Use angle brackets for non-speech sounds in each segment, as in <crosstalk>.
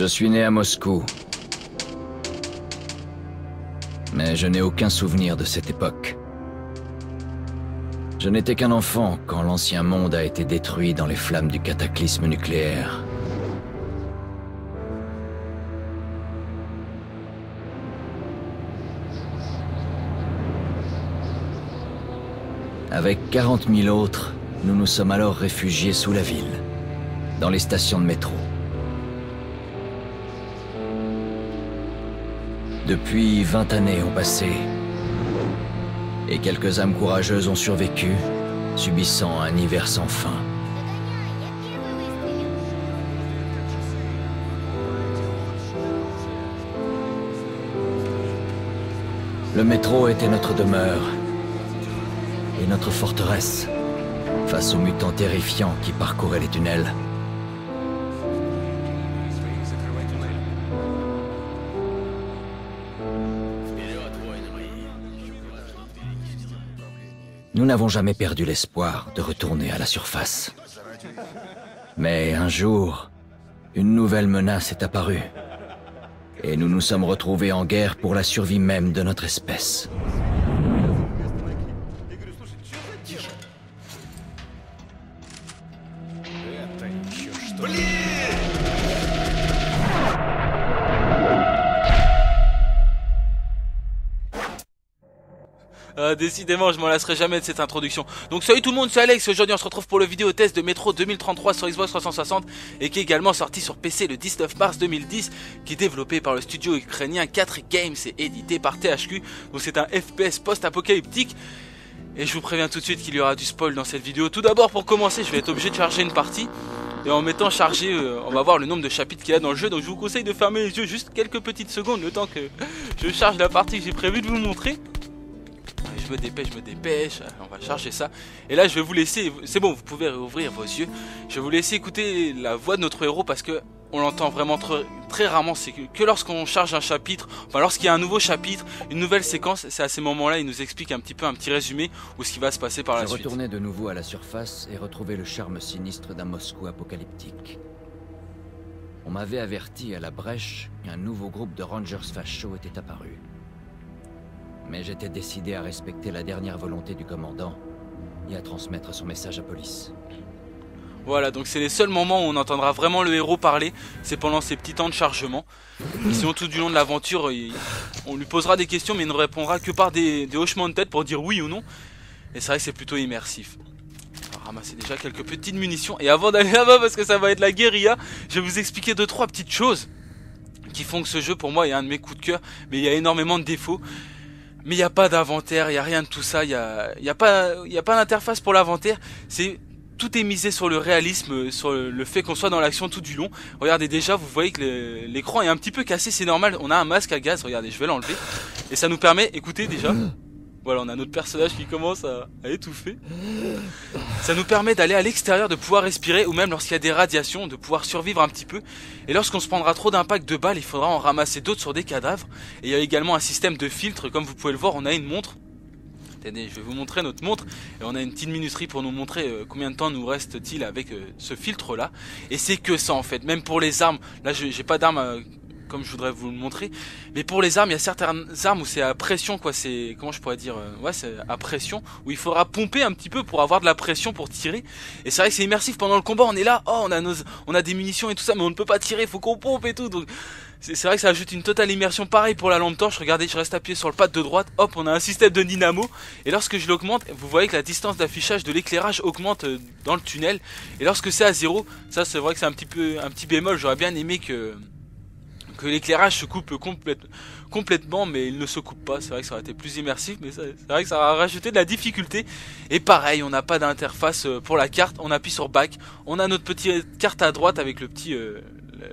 Je suis né à Moscou. Mais je n'ai aucun souvenir de cette époque. Je n'étais qu'un enfant quand l'ancien monde a été détruit dans les flammes du cataclysme nucléaire. Avec 40 000 autres, nous nous sommes alors réfugiés sous la ville, dans les stations de métro. Depuis 20 années ont passé, et quelques âmes courageuses ont survécu, subissant un hiver sans fin. Le métro était notre demeure et notre forteresse face aux mutants terrifiants qui parcouraient les tunnels. Nous n'avons jamais perdu l'espoir de retourner à la surface. Mais un jour, une nouvelle menace est apparue. Et nous nous sommes retrouvés en guerre pour la survie même de notre espèce. Euh, décidément, je m'en lasserai jamais de cette introduction. Donc salut tout le monde, c'est Alex. Aujourd'hui, on se retrouve pour le vidéo test de Metro 2033 sur Xbox 360 et qui est également sorti sur PC le 19 mars 2010, qui est développé par le studio ukrainien 4 Games et édité par THQ. Donc c'est un FPS post-apocalyptique. Et je vous préviens tout de suite qu'il y aura du spoil dans cette vidéo. Tout d'abord, pour commencer, je vais être obligé de charger une partie. Et en mettant chargé, euh, on va voir le nombre de chapitres qu'il y a dans le jeu. Donc je vous conseille de fermer les yeux juste quelques petites secondes, le temps que je charge la partie que j'ai prévu de vous montrer je me dépêche, je me dépêche. On va charger ça. Et là, je vais vous laisser. C'est bon, vous pouvez ouvrir vos yeux. Je vais vous laisser écouter la voix de notre héros parce que on l'entend vraiment très, rarement. C'est que, lorsqu'on charge un chapitre, enfin lorsqu'il y a un nouveau chapitre, une nouvelle séquence, c'est à ces moments-là, il nous explique un petit peu un petit résumé ou ce qui va se passer par la suite. retourner de nouveau à la surface et retrouver le charme sinistre d'un Moscou apocalyptique. On m'avait averti à la brèche qu'un nouveau groupe de Rangers fachos était apparu. Mais j'étais décidé à respecter la dernière volonté du commandant et à transmettre son message à police. Voilà, donc c'est les seuls moments où on entendra vraiment le héros parler, c'est pendant ces petits temps de chargement. sinon tout du long de l'aventure, on lui posera des questions mais il ne répondra que par des, hochements de tête pour dire oui ou non. Et c'est vrai que c'est plutôt immersif. On va ramasser déjà quelques petites munitions. Et avant d'aller là-bas, parce que ça va être la guérilla, je vais vous expliquer deux trois petites choses qui font que ce jeu pour moi est un de mes coups de cœur, mais il y a énormément de défauts. Mais il n'y a pas d'inventaire, il n'y a rien de tout ça, il n'y a, y a pas, y a pas d'interface pour l'inventaire. C'est tout est misé sur le réalisme, sur le fait qu'on soit dans l'action tout du long. Regardez déjà, vous voyez que l'écran est un petit peu cassé, c'est normal. On a un masque à gaz, regardez, je vais l'enlever. Et ça nous permet, écoutez déjà, voilà, on a notre personnage qui commence à, étouffer. Ça nous permet d'aller à l'extérieur, de pouvoir respirer, ou même lorsqu'il y a des radiations, de pouvoir survivre un petit peu. Et lorsqu'on se prendra trop d'impact de balles, il faudra en ramasser d'autres sur des cadavres. Et il y a également un système de filtre, comme vous pouvez le voir, on a une montre. Attendez, je vais vous montrer notre montre. Et on a une petite minuterie pour nous montrer euh, combien de temps nous reste-t-il avec euh, ce filtre-là. Et c'est que ça en fait, même pour les armes. Là, j'ai pas d'armes euh, comme je voudrais vous le montrer. Mais pour les armes, il y a certaines armes où c'est à pression, quoi. C'est comment je pourrais dire euh, Ouais, c'est à pression où il faudra pomper un petit peu pour avoir de la pression pour tirer. Et c'est vrai que c'est immersif pendant le combat. On est là, oh, on a nos, on a des munitions et tout ça, mais on ne peut pas tirer. Faut qu'on pompe et tout. Donc c'est vrai que ça ajoute une totale immersion. Pareil pour la lampe torche. Regardez, je reste appuyé sur le pad de droite. Hop, on a un système de dynamo. Et lorsque je l'augmente, vous voyez que la distance d'affichage de l'éclairage augmente euh, dans le tunnel. Et lorsque c'est à zéro, ça c'est vrai que c'est un petit peu un petit bémol. J'aurais bien aimé que que l'éclairage se coupe complètement, mais il ne se coupe pas. C'est vrai que ça aurait été plus immersif, mais c'est vrai que ça a rajouté de la difficulté. Et pareil, on n'a pas d'interface euh, pour la carte. On appuie sur Back. On a notre petite carte à droite avec le petit, euh,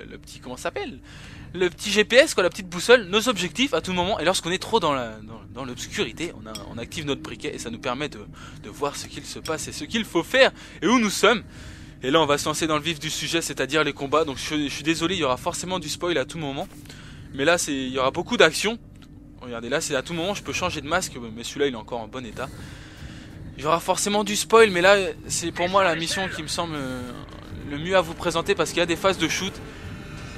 le, petit, comment s'appelle? Le petit GPS, quoi, la petite boussole, nos objectifs à tout moment. Et lorsqu'on est trop dans l'obscurité, on, on active notre briquet et ça nous permet de, de voir ce qu'il se passe et ce qu'il faut faire et où nous sommes. Et là, on va se lancer dans le vif du sujet, c'est-à-dire les combats. Donc, je, suis désolé, il y aura forcément du spoil à tout moment. Mais là, c'est, il y aura beaucoup d'action. Regardez, là, c'est à tout moment, je peux changer de masque, mais celui-là, il est encore en bon état. Il y aura forcément du spoil, mais là, c'est pour moi la mission qui me semble euh, le mieux à vous présenter parce qu'il y a des phases de shoot.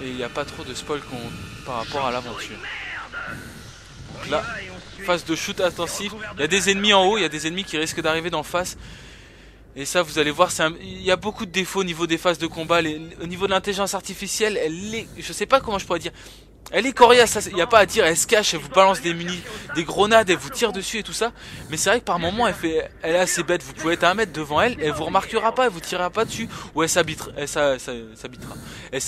et il n'y a pas trop de spoil par rapport à l'aventure. Là, phase de shoot intensif. Il y a des ennemis en haut, il y a des ennemis qui risquent d'arriver d'en face. Et ça, vous allez voir, il y a beaucoup de défauts au niveau des phases de combat. au niveau de l'intelligence artificielle, elle est... Je sais pas comment je pourrais dire. Elle est coriace, il n'y a pas à dire, elle se cache, elle vous balance des mini, des grenades, elle vous tire dessus et tout ça. Mais c'est vrai que par moment, elle est assez bête. Vous pouvez être à un mètre devant elle, elle vous remarquera pas, elle vous tirera pas dessus, ou elle s'habitera, elle s'habitera. Elle.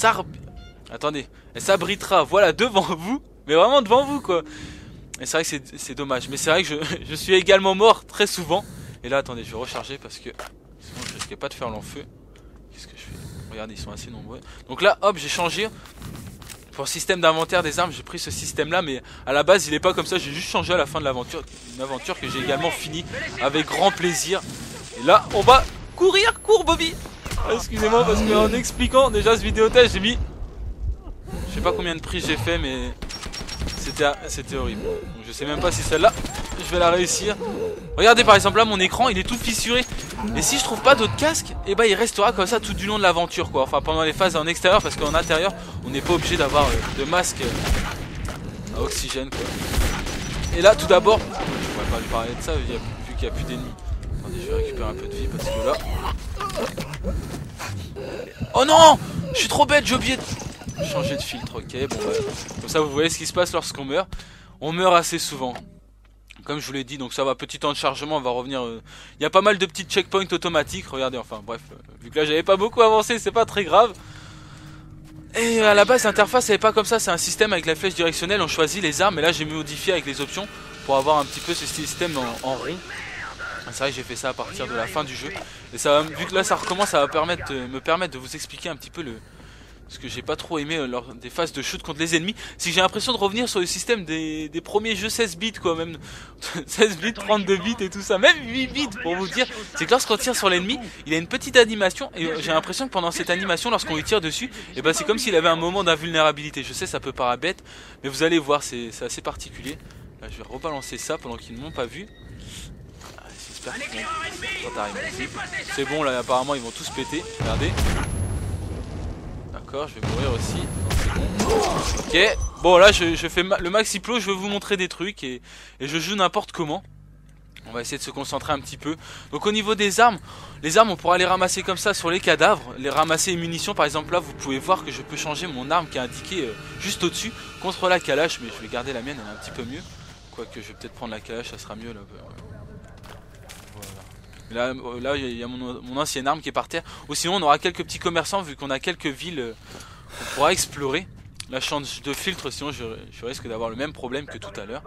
Attendez, elle s'abritera, voilà, devant <laughs> vous, mais vraiment devant vous, quoi. Et c'est vrai que c'est dommage. Mais c'est vrai que je, <laughs> je, suis également mort très souvent. Et là, attendez, je vais recharger parce que pas de faire l'enfeu. Qu'est-ce que je fais Regardez, ils sont assez nombreux. Donc là, hop, j'ai changé. Pour système d'inventaire des armes, j'ai pris ce système là, mais à la base il est pas comme ça, j'ai juste changé à la fin de l'aventure. Une aventure que j'ai également fini avec grand plaisir. Et là, on va courir, cours Bobby Excusez-moi parce qu'en expliquant déjà ce vidéotage, j'ai mis... Je sais pas combien de prix j'ai fait, mais c'était horrible. je sais même pas si celle-là, je vais la réussir. Regardez par exemple là, mon écran, il est tout fissuré. Et si je trouve pas d'autres casques, et eh bah ben, il restera comme ça tout du long de l'aventure quoi. Enfin pendant les phases en extérieur, parce qu'en intérieur, on n'est pas obligé d'avoir euh, de masque euh, à oxygène quoi. Et là, tout d'abord, je pourrais pas lui parler de ça vu qu'il n'y a plus d'ennemis. Attendez, je vais récupérer un peu de vie parce que là... Oh non Je suis trop bête, j'ai oublié de... Changer de filtre, ok. Bon, bah, comme ça, vous voyez ce qui se passe lorsqu'on meurt. On meurt assez souvent. Comme je vous l'ai dit, donc ça va, petit temps de chargement, on va revenir... Euh, il y a pas mal de petits checkpoints automatiques, regardez, enfin bref, euh, vu que là j'avais pas beaucoup avancé, c'est pas très grave. Et à la base, l'interface elle est pas comme ça, c'est un système avec la flèche directionnelle, on choisit les armes, et là j'ai modifié avec les options pour avoir un petit peu ce système en, rond. C'est vrai que j'ai fait ça à partir de la fin du jeu. Et ça, vu que là ça recommence, ça va me permettre de vous expliquer un petit peu le, ce que j'ai pas trop aimé euh, lors des phases de shoot contre les ennemis, c'est que j'ai l'impression de revenir sur le système des, premiers jeux 16 bits quoi, même. <laughs> 16 bits, 32 bits et tout ça, même 8 bits pour vous dire, c'est que lorsqu'on tire sur l'ennemi, il a une petite animation et euh, j'ai l'impression que pendant cette animation, lorsqu'on lui tire dessus, et eh ben c'est comme s'il avait un moment d'invulnérabilité. Je sais, ça peut paraître bête, mais vous allez voir, c'est assez particulier. Là, je vais rebalancer ça pendant qu'ils ne m'ont pas vu. Ah, c'est bon là apparemment ils vont tous péter. Regardez D'accord, je vais mourir aussi. Ok, bon là je, fais le maxi plot, je vais vous montrer des trucs et, je joue n'importe comment. On va essayer de se concentrer un petit peu. Donc au niveau des armes, les armes on pourra les ramasser comme ça sur les cadavres, les ramasser les munitions par exemple là vous pouvez voir que je peux changer mon arme qui est indiquée euh, juste au dessus contre la calache mais je vais garder la mienne elle un petit peu mieux. Quoique je vais peut-être prendre la calache ça sera mieux là. Là, là il y a mon, ancienne arme qui est par terre. Ou sinon, on aura quelques petits commerçants vu qu'on a quelques villes euh, qu'on pourra explorer. La chance de filtre, sinon je, risque d'avoir le même problème que tout à l'heure.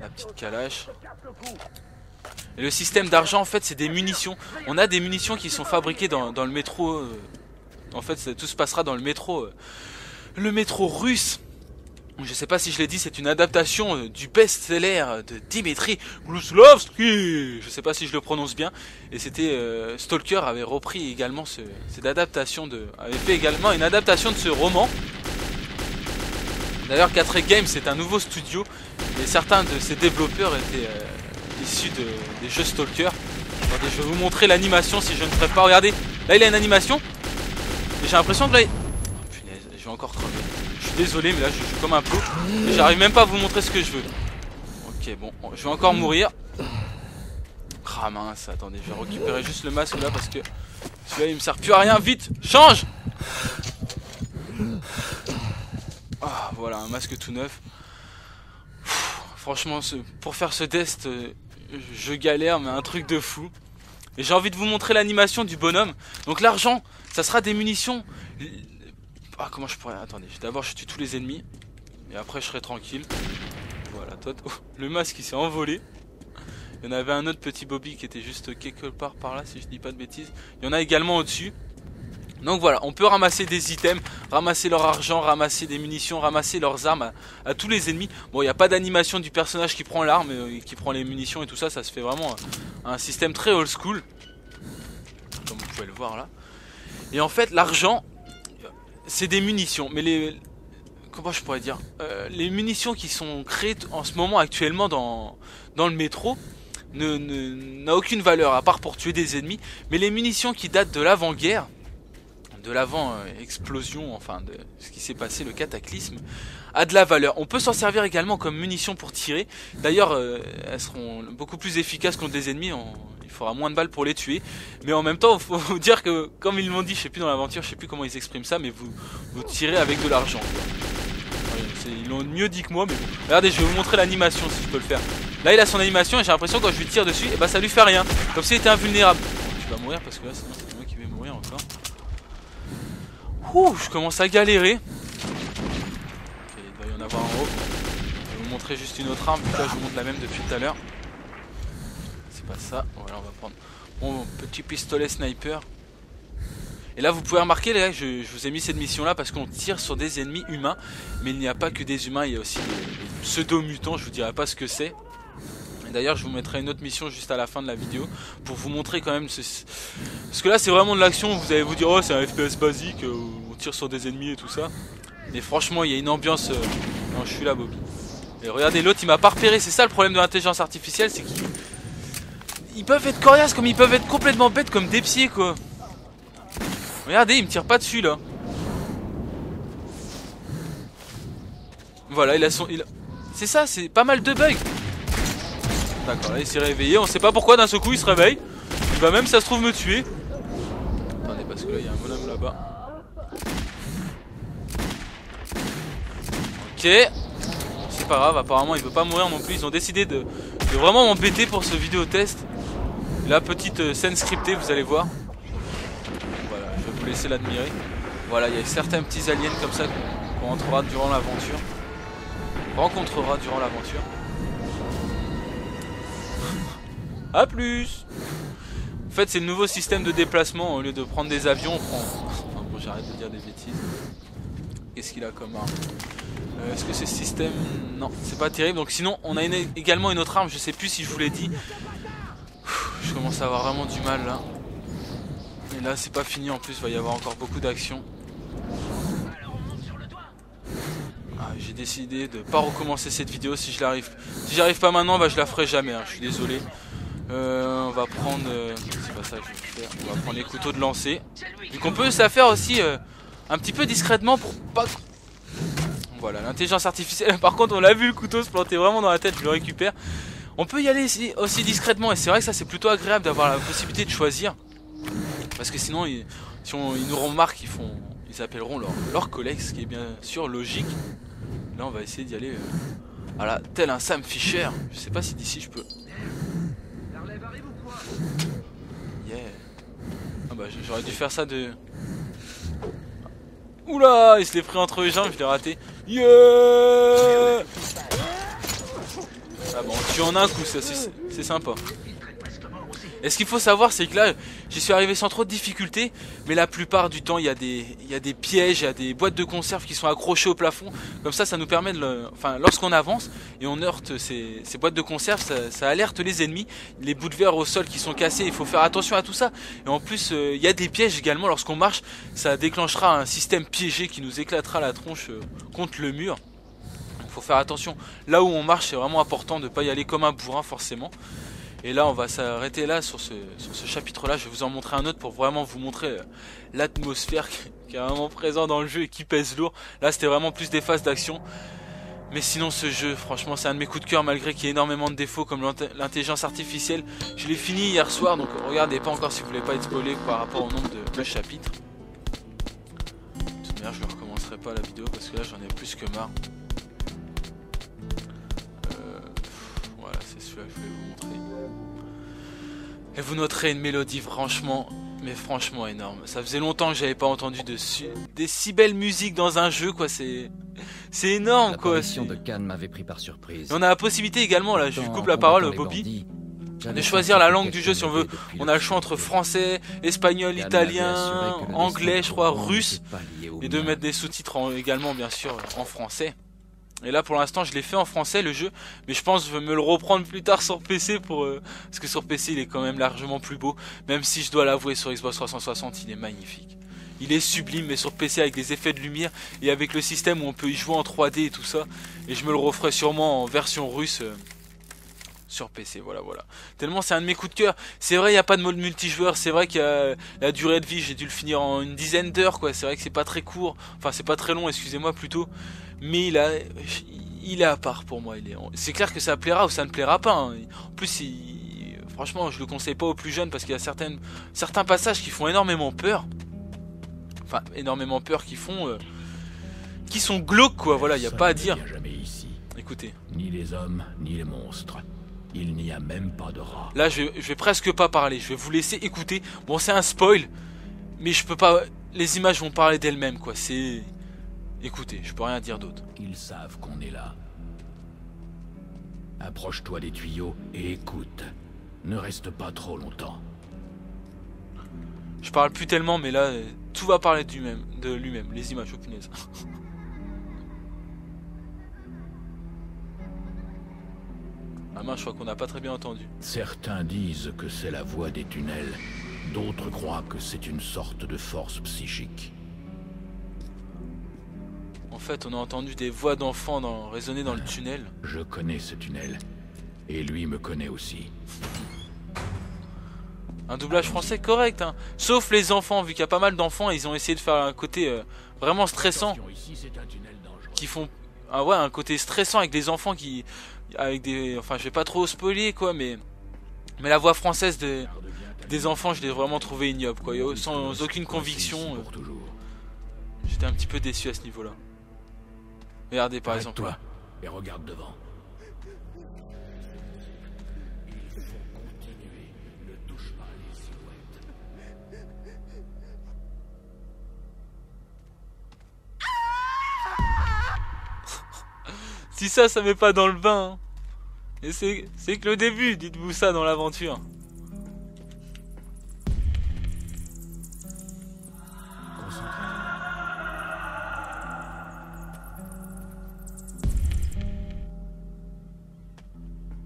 La petite calache. Et le système d'argent, en fait, c'est des munitions. On a des munitions qui sont fabriquées dans, le métro. Euh, en fait, tout se passera dans le métro. Euh, le métro russe je sais pas si je l'ai dit, c'est une adaptation euh, du best-seller de Dimitri Gluslovski. Je sais pas si je le prononce bien. Et c'était euh, Stalker avait repris également ce, cette adaptation de, avait fait également une adaptation de ce roman. D'ailleurs, 4 Games c'est un nouveau studio et certains de ses développeurs étaient euh, issus de, des jeux Stalker. Je vais vous montrer l'animation si je ne ferai pas. Regardez, là il a une animation. Et j'ai l'impression que là, il... oh, punaise, je vais encore crever désolé, mais là je suis comme un peu. J'arrive même pas à vous montrer ce que je veux. Ok, bon, je vais encore mourir. Ah mince, attendez, je vais récupérer juste le masque là parce que celui-là il me sert plus à rien. Vite, change Ah, voilà, un masque tout neuf. franchement, pour faire ce test, euh, je galère, mais un truc de fou. Et j'ai envie de vous montrer l'animation du bonhomme. Donc l'argent, ça sera des munitions. Ah, comment je pourrais... Attendez, d'abord je tue tous les ennemis. Et après je serai tranquille. Voilà, toi... Oh, <laughs> le masque il s'est envolé. Il y en avait un autre petit Bobby qui était juste quelque part par là, si je dis pas de bêtises. Il y en a également au-dessus. Donc voilà, on peut ramasser des items, ramasser leur argent, ramasser des munitions, ramasser leurs armes à, tous les ennemis. Bon, il n'y a pas d'animation du personnage qui prend l'arme et qui prend les munitions et tout ça, ça se fait vraiment un système très old school. Comme vous pouvez le voir là. Et en fait, l'argent, c'est des munitions, mais les... Comment je pourrais dire euh, Les munitions qui sont créées en ce moment actuellement dans, dans le métro n'a ne, aucune valeur à part pour tuer des ennemis. Mais les munitions qui datent de l'avant-guerre, de l'avant-explosion, enfin de ce qui s'est passé, le cataclysme, a de la valeur. On peut s'en servir également comme munition pour tirer. D'ailleurs, euh, elles seront beaucoup plus efficaces contre des ennemis. Il faudra moins de balles pour les tuer. Mais en même temps, faut vous dire que, comme ils m'ont dit, je sais plus dans l'aventure, je sais plus comment ils expriment ça, mais vous, tirez avec de l'argent. Ils l'ont mieux dit que moi, mais bon. Regardez, je vais vous montrer l'animation si je peux le faire. Là, il a son animation et j'ai l'impression que quand je lui tire dessus, et eh bah ben, ça lui fait rien. Comme s'il était invulnérable. tu vas mourir parce que là, c'est moi qui vais mourir encore. Ouh, je commence à galérer. Ok, il va y en avoir en haut. Je vais vous montrer juste une autre arme, je vous montre la même depuis tout à l'heure. C'est pas ça. Voilà, on va prendre mon petit pistolet sniper. Et là vous pouvez remarquer les gars, je, je vous ai mis cette mission là parce qu'on tire sur des ennemis humains Mais il n'y a pas que des humains, il y a aussi des pseudo-mutants, je vous dirai pas ce que c'est D'ailleurs je vous mettrai une autre mission juste à la fin de la vidéo Pour vous montrer quand même ce... Parce que là c'est vraiment de l'action, vous allez vous dire oh c'est un FPS basique euh, On tire sur des ennemis et tout ça Mais franchement il y a une ambiance... Euh, non je suis là Bobby Et regardez l'autre il m'a pas repéré, c'est ça le problème de l'intelligence artificielle C'est qu'ils... Ils peuvent être coriaces comme ils peuvent être complètement bêtes comme des pieds quoi Regardez, il me tire pas dessus là. Voilà, il a son. C'est ça, c'est pas mal de bugs. D'accord, là il s'est réveillé. On sait pas pourquoi d'un seul coup il se réveille. Il va même, ça se trouve, me tuer. Attendez, parce que là il y a un bonhomme là-bas. Ok. C'est pas grave, apparemment il veut pas mourir non plus. Ils ont décidé de, vraiment m'embêter pour ce vidéo test. La petite euh, scène scriptée, vous allez voir laisser l'admirer. Voilà, il y a certains petits aliens comme ça qu'on rencontrera durant l'aventure. Rencontrera durant l'aventure. A plus En fait, c'est le nouveau système de déplacement. Au lieu de prendre des avions, on prend... Enfin bon, j'arrête de dire des bêtises. Qu'est-ce qu'il a comme arme euh, Est-ce que c'est ce système Non, c'est pas terrible. Donc sinon, on a également une autre arme. Je sais plus si je vous l'ai dit. Je commence à avoir vraiment du mal là. Et là c'est pas fini en plus, il va y avoir encore beaucoup d'actions. Ah, j'ai décidé de pas recommencer cette vidéo si je l'arrive. Si j'arrive pas maintenant, bah je la ferai jamais, hein, je suis désolé. Euh, on va prendre... Euh, c'est pas ça que je vais faire. On va prendre les couteaux de lancer. Vu qu'on peut ça faire aussi euh, un petit peu discrètement pour pas... Voilà, l'intelligence artificielle. <laughs> Par contre, on l'a vu le couteau se planter vraiment dans la tête, je le récupère. On peut y aller aussi discrètement et c'est vrai que ça c'est plutôt agréable d'avoir la possibilité de choisir. Parce que sinon, ils, si on, ils nous remarquent, ils, font, ils appelleront leurs leur collègues, ce qui est bien sûr logique. Là, on va essayer d'y aller euh, à la, tel un Sam Fisher. Je sais pas si d'ici je peux. Yeah. Ah bah, j'aurais dû faire ça de. Oula, il se l'est pris entre les jambes, je l'ai raté. Yeah Ah bon, tu en as un coup, c'est sympa. Et ce qu'il faut savoir, c'est que là, j'y suis arrivé sans trop de difficultés, mais la plupart du temps, il y, a des, pièges, il y a des boîtes de conserve qui sont accrochées au plafond. Comme ça, ça nous permet de... Enfin, lorsqu'on avance et on heurte ces, ces boîtes de conserve, ça, alerte les ennemis. Les bouts de verre au sol qui sont cassés, il faut faire attention à tout ça. Et en plus, euh, il y a des pièges également. Lorsqu'on marche, ça déclenchera un système piégé qui nous éclatera la tronche euh, contre le mur. Il faut faire attention. Là où on marche, c'est vraiment important de ne pas y aller comme un bourrin forcément. Et là, on va s'arrêter là sur ce, chapitre-là. Je vais vous en montrer un autre pour vraiment vous montrer euh, l'atmosphère qui est vraiment présent dans le jeu et qui pèse lourd. Là, c'était vraiment plus des phases d'action. Mais sinon, ce jeu, franchement, c'est un de mes coups de cœur, malgré qu'il y ait énormément de défauts comme l'intelligence artificielle. Je l'ai fini hier soir, donc regardez pas encore si vous voulez pas être spoilé par rapport au nombre de, chapitres. De toute manière, je ne recommencerai pas la vidéo parce que là, j'en ai plus que marre. Je voulais vous montrer. Et vous noterez une mélodie franchement, mais franchement énorme. Ça faisait longtemps que j'avais pas entendu de des si belles musiques dans un jeu, quoi. C'est c'est énorme, quoi. de Cannes m'avait pris par surprise. on a la possibilité également, là, je coupe la parole, Bobby. de choisir la langue du jeu si on veut. On a le choix entre français, espagnol, italien, anglais, je crois, russe. Et de mettre des sous-titres également, bien sûr, en français. Et là pour l'instant je l'ai fait en français le jeu. Mais je pense que je vais me le reprendre plus tard sur PC pour euh, Parce que sur PC il est quand même largement plus beau. Même si je dois l'avouer sur Xbox 360 il est magnifique. Il est sublime mais sur PC avec des effets de lumière Et avec le système où on peut y jouer en 3D et tout ça Et je me le referai sûrement en version russe euh, sur PC. Voilà, voilà. Tellement c'est un de mes coups de cœur. C'est vrai, il n'y a pas de mode multijoueur. C'est vrai que la durée de vie, j'ai dû le finir en une dizaine d'heures, quoi. C'est vrai que c'est pas très court. Enfin, c'est pas très long, excusez-moi plutôt. Mais il a, il est à part pour moi. C'est clair que ça plaira ou ça ne plaira pas. Hein. En plus, franchement, je le conseille pas aux plus jeunes parce qu'il y a certaines, certains passages qui font énormément peur. Enfin, énormément peur, qui font, euh, qui sont glauques, quoi. Voilà, il n'y a pas à dire. Écoutez. Ni les hommes, ni les monstres. Il n'y a même pas de rats. Là, je, je vais presque pas parler. Je vais vous laisser écouter. Bon, c'est un spoil, mais je peux pas. Les images vont parler d'elles-mêmes, quoi. C'est. Écoutez, je peux rien dire d'autre. Ils savent qu'on est là. Approche-toi des tuyaux et écoute. Ne reste pas trop longtemps. Je parle plus tellement, mais là, tout va parler de lui-même. De lui-même. Les images, au <laughs> mince, je crois qu'on n'a pas très bien entendu. Certains disent que c'est la voie des tunnels. D'autres croient que c'est une sorte de force psychique. En fait, on a entendu des voix d'enfants dans... résonner dans le tunnel. Je connais ce tunnel. Et lui me connaît aussi. Un doublage français correct, hein. Sauf les enfants, vu qu'il y a pas mal d'enfants, ils ont essayé de faire un côté euh, vraiment stressant. qui font... Ah ouais, un côté stressant avec des enfants qui avec des enfin je vais pas trop spoiler quoi mais mais la voix française de, des enfants je l'ai vraiment trouvé ignoble quoi sans aucune conviction euh, j'étais un petit peu déçu à ce niveau là regardez par exemple toi et regarde devant Si ça, ça met pas dans le bain. Hein. Et c'est que le début, dites-vous ça dans l'aventure.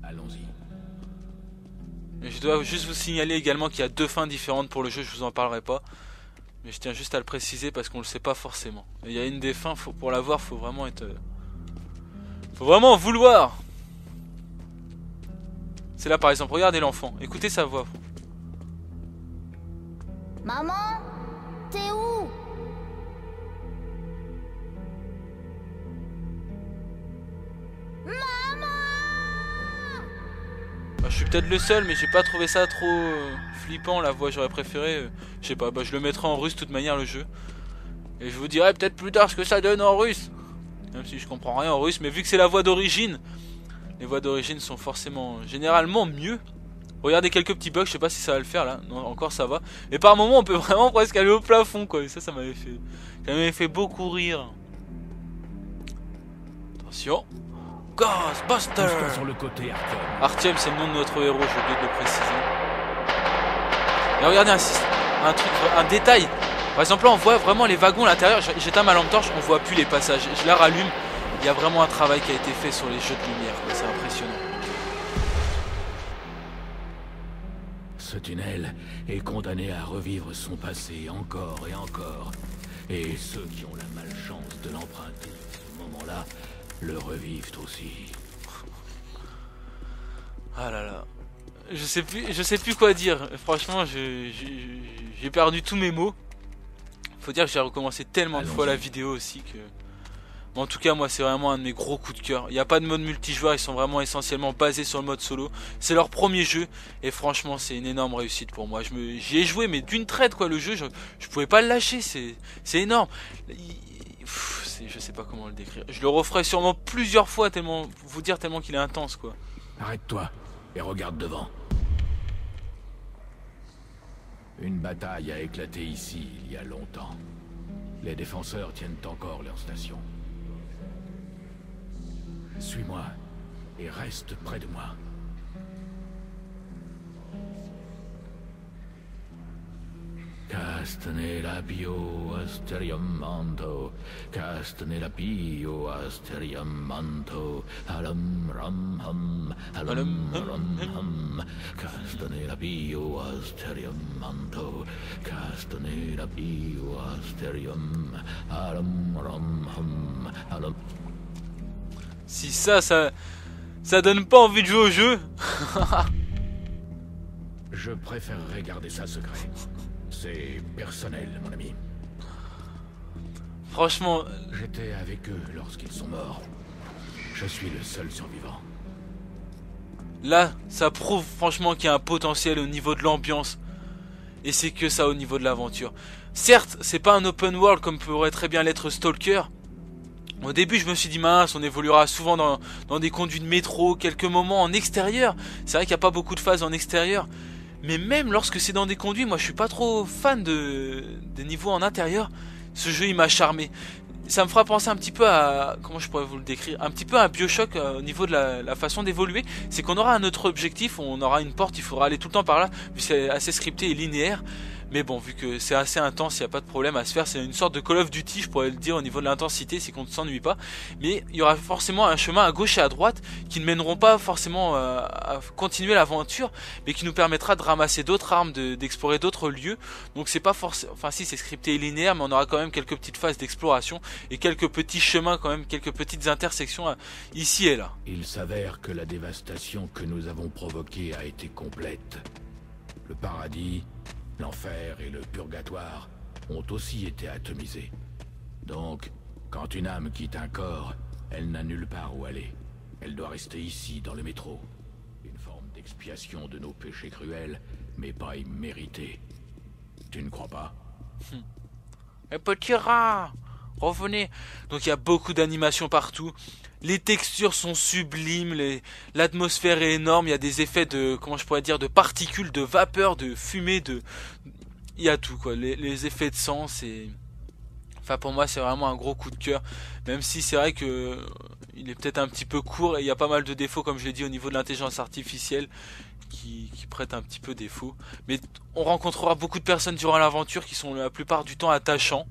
Allons-y. Je dois juste vous signaler également qu'il y a deux fins différentes pour le jeu, je vous en parlerai pas. Mais je tiens juste à le préciser parce qu'on le sait pas forcément. Il y a une des fins, faut, pour la voir, faut vraiment être... Euh, faut vraiment vouloir. C'est là par exemple, regardez l'enfant, écoutez sa voix. Maman, t'es où? Maman bah, Je suis peut-être le seul, mais j'ai pas trouvé ça trop euh, flippant la voix, j'aurais préféré, euh, je sais pas, bah, je le mettrai en russe de toute manière le jeu. Et je vous dirai peut-être plus tard ce que ça donne en russe. Même si je comprends rien en russe, mais vu que c'est la voix d'origine, les voix d'origine sont forcément généralement mieux. Regardez quelques petits bugs, je sais pas si ça va le faire là. Non, encore ça va. Et par moment, on peut <laughs> vraiment presque aller au plafond quoi. Et ça, ça m'avait fait, ça m'avait fait beaucoup rire. Attention. Ghostbusters sur le côté Artyom. c'est le nom de notre héros, j'ai oublié de le préciser. Et regardez un, un truc, un détail par exemple là on voit vraiment les wagons à l'intérieur, j'éteins ma lampe torche, on voit plus les passages. Je la rallume, il y a vraiment un travail qui a été fait sur les jeux de lumière, c'est impressionnant. Ce tunnel est condamné à revivre son passé encore et encore. Et ceux qui ont la malchance de l'emprunter à ce moment-là le revivent aussi. Ah là là. Je sais plus, je sais plus quoi dire. Franchement, j'ai perdu tous mes mots. Faut dire que j'ai recommencé tellement de fois la vidéo aussi que... en tout cas, moi, c'est vraiment un de mes gros coups de cœur. Il n'y a pas de mode multijoueur, ils sont vraiment essentiellement basés sur le mode solo. C'est leur premier jeu, et franchement, c'est une énorme réussite pour moi. J'y ai joué, mais d'une traite, quoi, le jeu, je, je pouvais pas le lâcher, c'est énorme. je sais pas comment le décrire. Je le referai sûrement plusieurs fois, tellement, vous dire tellement qu'il est intense, quoi. Arrête-toi, et regarde devant. Une bataille a éclaté ici il y a longtemps. Les défenseurs tiennent encore leur station. Suis-moi et reste près de moi. Castane la bio asterium manto, castane la bio asterium manto, alum ram hum, alum ram hum, castane la bio asterium manto, castane la bio asterium, alum ram hum, alum. Si ça, ça, Ça donne pas envie de jouer au jeu <laughs> Je préférerais garder ça secret. C'est personnel, mon ami. Franchement, J'étais avec eux lorsqu'ils sont morts. Je suis le seul survivant. là, ça prouve franchement qu'il y a un potentiel au niveau de l'ambiance. Et c'est que ça au niveau de l'aventure. Certes, c'est pas un open world comme pourrait très bien l'être Stalker. Au début, je me suis dit, mince, on évoluera souvent dans, des conduits de métro, quelques moments en extérieur. C'est vrai qu'il n'y a pas beaucoup de phases en extérieur. Mais même lorsque c'est dans des conduits, moi je suis pas trop fan de, des niveaux en intérieur. Ce jeu il m'a charmé. Ça me fera penser un petit peu à. Comment je pourrais vous le décrire? Un petit peu à un Bioshock euh, au niveau de la, façon d'évoluer. C'est qu'on aura un autre objectif, on aura une porte, il faudra aller tout le temps par là, vu c'est assez scripté et linéaire. Mais bon, vu que c'est assez intense, il n'y a pas de problème à se faire. C'est une sorte de Call of Duty, je pourrais le dire au niveau de l'intensité, c'est qu'on ne s'ennuie pas. Mais il y aura forcément un chemin à gauche et à droite qui ne mèneront pas forcément euh, à continuer l'aventure, mais qui nous permettra de ramasser d'autres armes, de- d'explorer d'autres lieux. Donc c'est pas forcément, enfin si c'est scripté et linéaire, mais on aura quand même quelques petites phases d'exploration et quelques petits chemins quand même, quelques petites intersections euh, ici et là. Il s'avère que la dévastation que nous avons provoquée a été complète. Le paradis, l'enfer et le purgatoire ont aussi été atomisés. Donc, quand une âme quitte un corps, elle n'a nulle part où aller. Elle doit rester ici, dans le métro. Une forme d'expiation de nos péchés cruels, mais pas imméritée. Tu ne crois pas? Eh petit rat, revenez. Donc il y a beaucoup d'animations partout. Les textures sont sublimes, l'atmosphère est énorme, il y a des effets de, comment je pourrais dire, de particules, de vapeur, de fumée, de... Il y a tout quoi, les, effets de sang, c'est... Enfin pour moi c'est vraiment un gros coup de cœur, même si c'est vrai que il est peut-être un petit peu court et il y a pas mal de défauts comme je l'ai dit au niveau de l'intelligence artificielle qui, qui prête un petit peu défaut. Mais on rencontrera beaucoup de personnes durant l'aventure qui sont la plupart du temps attachants.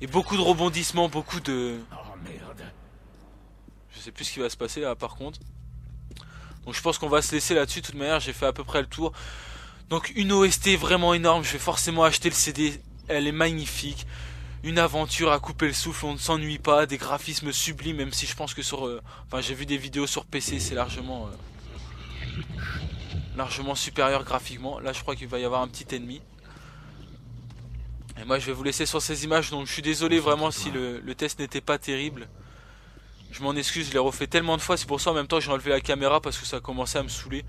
Et beaucoup de rebondissements, beaucoup de... Oh merde Je sais plus ce qui va se passer là par contre. Donc je pense qu'on va se laisser là-dessus. De toute manière, j'ai fait à peu près le tour. Donc une OST vraiment énorme. Je vais forcément acheter le CD. Elle est magnifique. Une aventure à couper le souffle. On ne s'ennuie pas. Des graphismes sublimes. Même si je pense que sur... euh, Enfin j'ai vu des vidéos sur PC. C'est largement... euh, largement supérieur graphiquement. Là je crois qu'il va y avoir un petit ennemi. Et moi je vais vous laisser sur ces images. Donc je suis désolé vraiment si le, le test n'était pas terrible. Je m'en excuse, je l'ai refait tellement de fois, c'est pour ça en même temps j'ai enlevé la caméra parce que ça commençait à me saouler.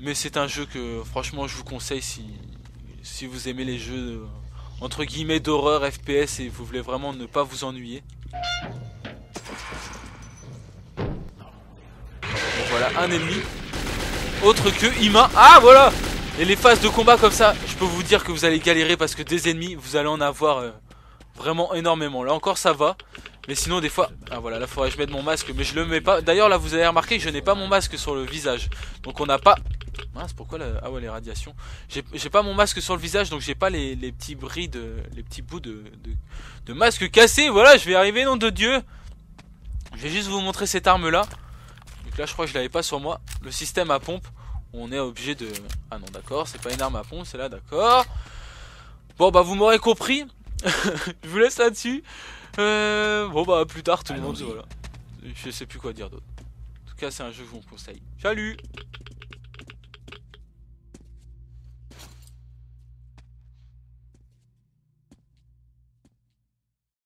Mais c'est un jeu que franchement je vous conseille si, si vous aimez les jeux euh, entre guillemets d'horreur FPS et vous voulez vraiment ne pas vous ennuyer. Donc voilà, un ennemi. Autre que Ima. Ah voilà Et les phases de combat comme ça, je peux vous dire que vous allez galérer parce que des ennemis, vous allez en avoir euh, vraiment énormément. Là encore ça va. Mais sinon des fois, ah voilà, là faudrait que je mette mon masque, mais je le mets pas. D'ailleurs là vous avez remarqué que je n'ai pas mon masque sur le visage, donc on n'a pas. Mince, pourquoi la... ah ouais les radiations. J'ai pas mon masque sur le visage, donc j'ai pas les, petits bris de, les petits bouts de, de, de masque cassé. Voilà, je vais arriver nom de Dieu. Je vais juste vous montrer cette arme là. Donc là je crois que je l'avais pas sur moi. Le système à pompe, on est obligé de. Ah non d'accord, c'est pas une arme à pompe, c'est là d'accord. Bon bah vous m'aurez compris. <laughs> je vous laisse là-dessus. Euh, bon bah plus tard tout le monde, voilà. Je sais plus quoi dire d'autre. En tout cas c'est un jeu que je vous conseille. Salut